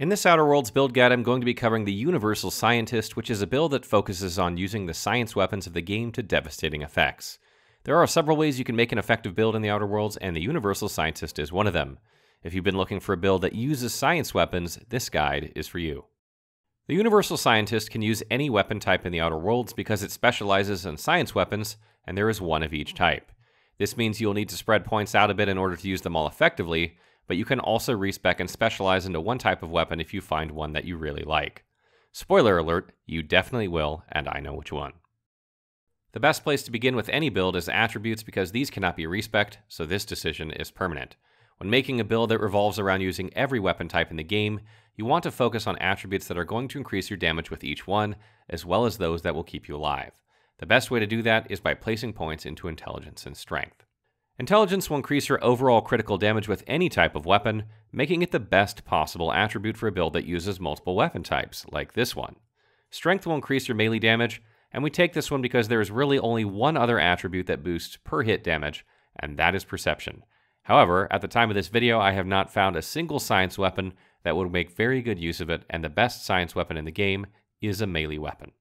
In this Outer Worlds build guide, I'm going to be covering the Universal Scientist, which is a build that focuses on using the science weapons of the game to devastating effects. There are several ways you can make an effective build in the Outer Worlds, and the Universal Scientist is one of them. If you've been looking for a build that uses science weapons, this guide is for you. The Universal Scientist can use any weapon type in the Outer Worlds because it specializes in science weapons, and there is one of each type. This means you'll need to spread points out a bit in order to use them all effectively, but you can also respec and specialize into one type of weapon if you find one that you really like. Spoiler alert, you definitely will, and I know which one. The best place to begin with any build is attributes because these cannot be respec, so this decision is permanent. When making a build that revolves around using every weapon type in the game, you want to focus on attributes that are going to increase your damage with each one, as well as those that will keep you alive. The best way to do that is by placing points into intelligence and strength. Intelligence will increase your overall critical damage with any type of weapon, making it the best possible attribute for a build that uses multiple weapon types, like this one. Strength will increase your melee damage, and we take this one because there is really only one other attribute that boosts per hit damage, and that is perception. However, at the time of this video, I have not found a single science weapon that would make very good use of it, and the best science weapon in the game is a melee weapon.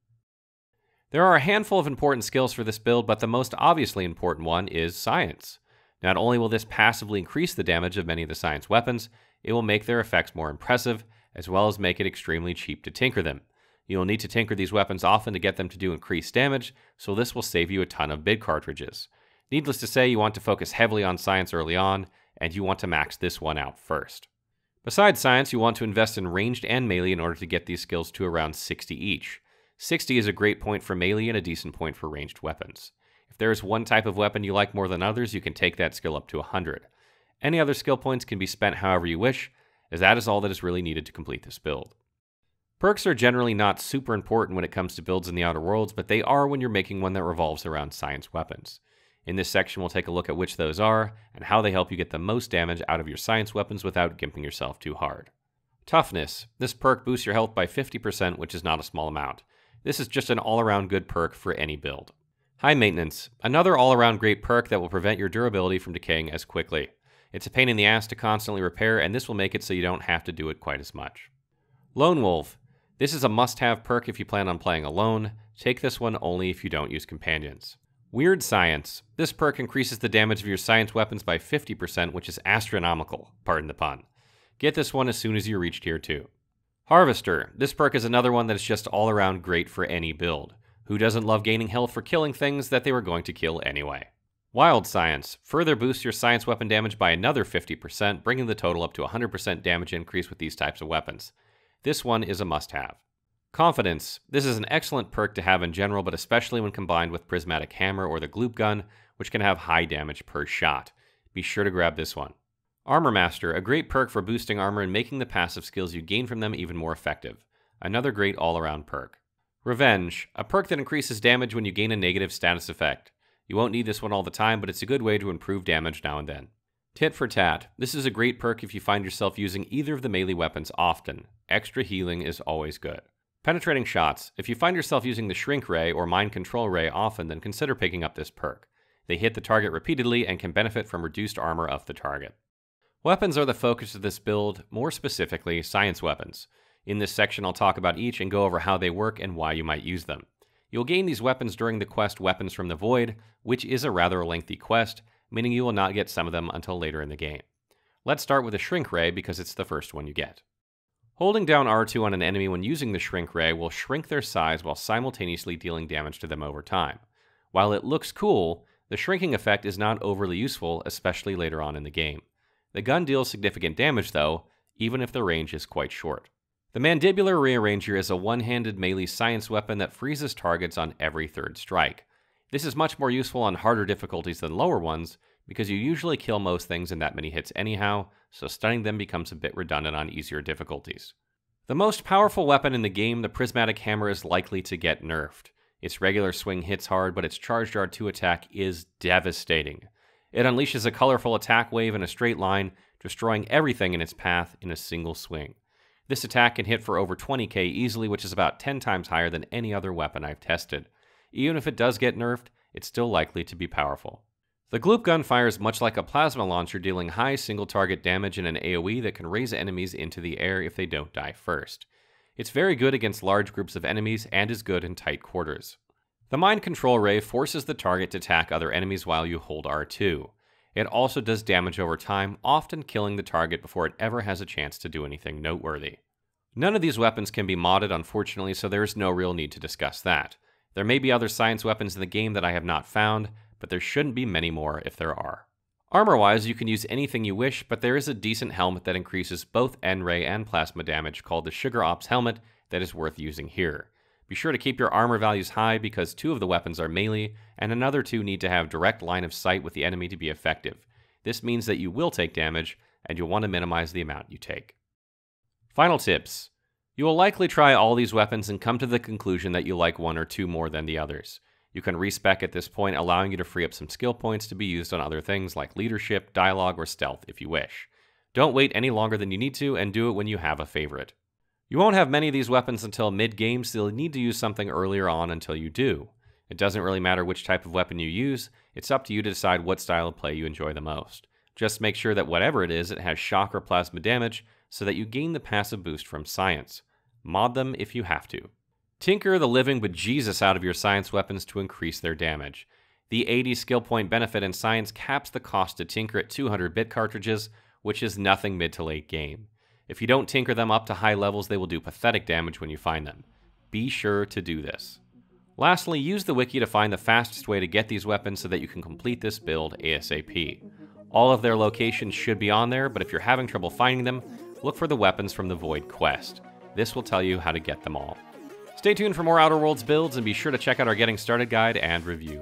There are a handful of important skills for this build, but the most obviously important one is science. Not only will this passively increase the damage of many of the science weapons, it will make their effects more impressive, as well as make it extremely cheap to tinker them. You will need to tinker these weapons often to get them to do increased damage, so this will save you a ton of bit cartridges. Needless to say, you want to focus heavily on science early on, and you want to max this one out first. Besides science, you want to invest in ranged and melee in order to get these skills to around 60 each. 60 is a great point for melee and a decent point for ranged weapons. If there is one type of weapon you like more than others, you can take that skill up to 100. Any other skill points can be spent however you wish, as that is all that is really needed to complete this build. Perks are generally not super important when it comes to builds in the Outer Worlds, but they are when you're making one that revolves around science weapons. In this section, we'll take a look at which those are and how they help you get the most damage out of your science weapons without gimping yourself too hard. Toughness. This perk boosts your health by 50%, which is not a small amount. This is just an all around good perk for any build. High maintenance, another all around great perk that will prevent your durability from decaying as quickly. It's a pain in the ass to constantly repair, and this will make it so you don't have to do it quite as much. Lone Wolf, this is a must have perk if you plan on playing alone. Take this one only if you don't use companions. Weird Science. This perk increases the damage of your science weapons by 50%, which is astronomical, pardon the pun. Get this one as soon as you reach tier 2. Harvester. This perk is another one that is just all around great for any build. Who doesn't love gaining health for killing things that they were going to kill anyway? Wild Science further boosts your science weapon damage by another 50%, bringing the total up to 100% damage increase with these types of weapons. This one is a must have. Confidence. This is an excellent perk to have in general, but especially when combined with Prismatic Hammer or the Gloop Gun, which can have high damage per shot. Be sure to grab this one. Armor Master, a great perk for boosting armor and making the passive skills you gain from them even more effective. Another great all around perk. Revenge, a perk that increases damage when you gain a negative status effect. You won't need this one all the time, but it's a good way to improve damage now and then. Tit for Tat. This is a great perk if you find yourself using either of the melee weapons often. Extra healing is always good. Penetrating Shots. If you find yourself using the Shrink Ray or Mind Control Ray often, then consider picking up this perk. They hit the target repeatedly and can benefit from reduced armor of the target. Weapons are the focus of this build, more specifically, science weapons. In this section, I'll talk about each and go over how they work and why you might use them. You'll gain these weapons during the quest Weapons from the Void, which is a rather lengthy quest, meaning you will not get some of them until later in the game. Let's start with a Shrink Ray because it's the first one you get. Holding down R2 on an enemy when using the Shrink Ray will shrink their size while simultaneously dealing damage to them over time. While it looks cool, the shrinking effect is not overly useful, especially later on in the game. The gun deals significant damage though, even if the range is quite short. The Mandibular Rearranger is a one-handed melee science weapon that freezes targets on every third strike. This is much more useful on harder difficulties than lower ones, because you usually kill most things in that many hits anyhow, so stunning them becomes a bit redundant on easier difficulties. The most powerful weapon in the game, the Prismatic Hammer, is likely to get nerfed. Its regular swing hits hard, but its charged R2 attack is devastating. It unleashes a colorful attack wave in a straight line, destroying everything in its path in a single swing. This attack can hit for over 20k easily, which is about 10 times higher than any other weapon I've tested. Even if it does get nerfed, it's still likely to be powerful. The Gloop gun fires much like a plasma launcher, dealing high single target damage in an AoE that can raise enemies into the air if they don't die first. It's very good against large groups of enemies and is good in tight quarters. The Mind Control Ray forces the target to attack other enemies while you hold R2. It also does damage over time, often killing the target before it ever has a chance to do anything noteworthy. None of these weapons can be modded, unfortunately, so there is no real need to discuss that. There may be other science weapons in the game that I have not found, but there shouldn't be many more if there are. Armor wise, you can use anything you wish, but there is a decent helmet that increases both N-ray and plasma damage called the Sugar Ops helmet that is worth using here. Be sure to keep your armor values high because two of the weapons are melee, and another two need to have direct line of sight with the enemy to be effective. This means that you will take damage, and you'll want to minimize the amount you take. Final tips. You will likely try all these weapons and come to the conclusion that you like one or two more than the others. You can respec at this point, allowing you to free up some skill points to be used on other things like leadership, dialogue, or stealth if you wish. Don't wait any longer than you need to, and do it when you have a favorite. You won't have many of these weapons until mid-game, so you'll need to use something earlier on until you do. It doesn't really matter which type of weapon you use, it's up to you to decide what style of play you enjoy the most. Just make sure that whatever it is, it has shock or plasma damage, so that you gain the passive boost from science. Mod them if you have to. Tinker the living bejesus out of your science weapons to increase their damage. The 80 skill point benefit in science caps the cost to tinker at 200 bit cartridges, which is nothing mid to late game. If you don't tinker them up to high levels, they will do pathetic damage when you find them. Be sure to do this. Lastly, use the wiki to find the fastest way to get these weapons so that you can complete this build ASAP. All of their locations should be on there, but if you're having trouble finding them, look for the weapons from the Void Quest. This will tell you how to get them all. Stay tuned for more Outer Worlds builds and be sure to check out our Getting Started guide and review.